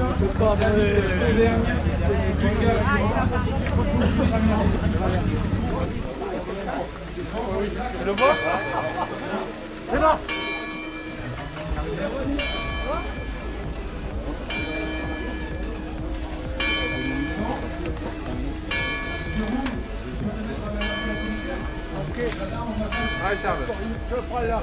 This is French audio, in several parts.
C'est pas. Tu le vois C'est. Je prends là.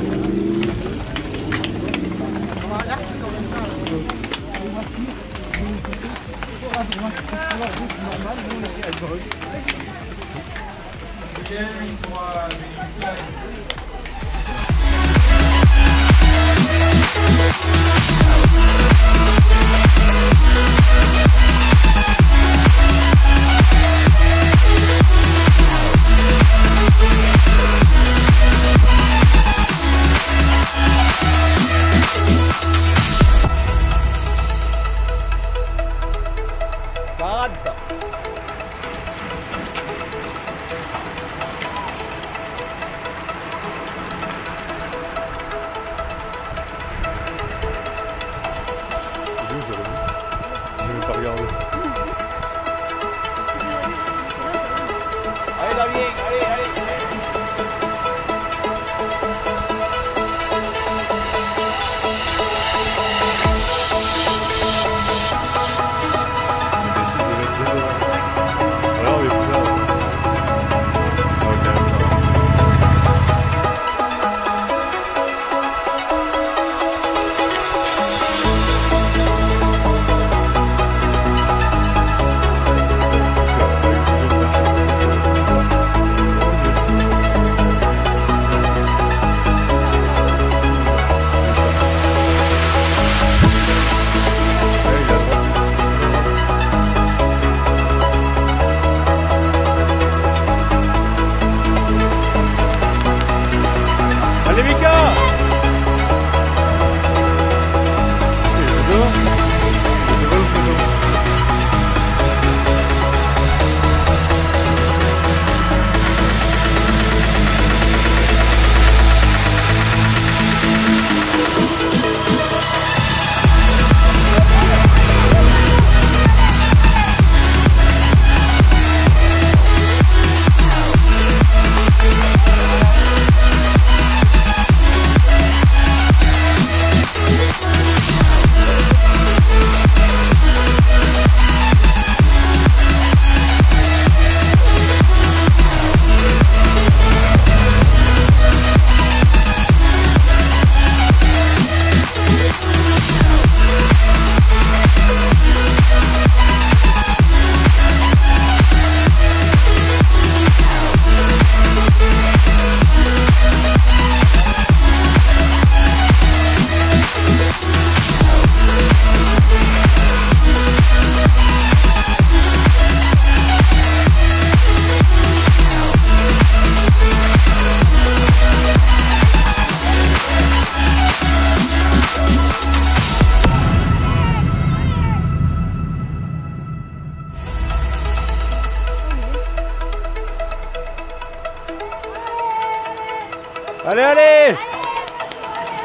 Allez, allez.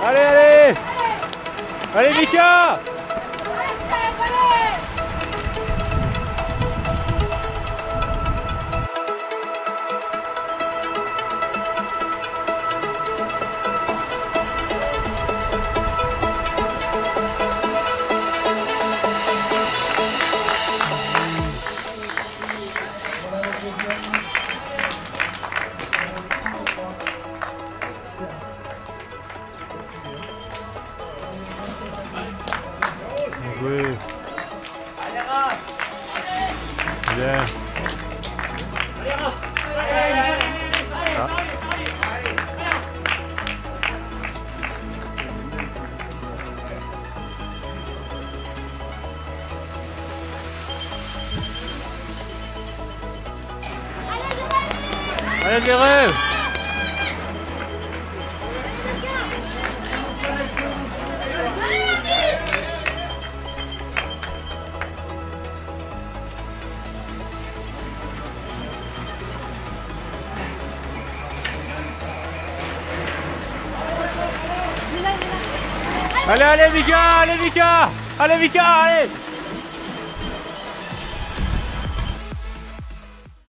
Allez, allez. Allez Mika Joué Bien. Allez Guéret Allez, allez, Mika Allez, Mika Allez, Mika Allez